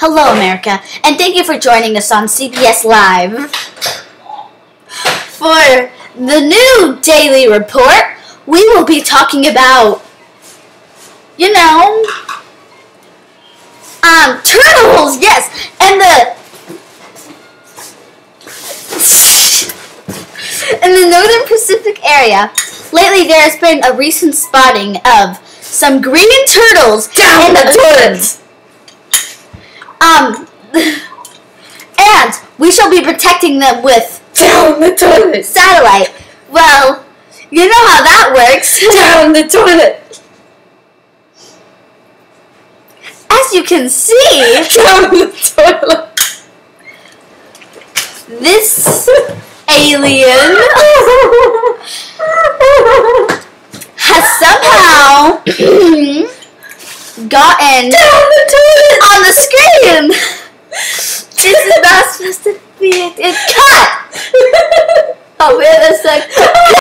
Hello, America, and thank you for joining us on CBS Live. For the new daily report, we will be talking about, you know, um, turtles, yes, and the in the northern Pacific area. Lately, there has been a recent spotting of some green turtles Down in the toilet. Um, and we shall be protecting them with Down the toilet! satellite. Well, you know how that works. Down the toilet! As you can see, Down the toilet! this alien has somehow gotten Down the toilet! On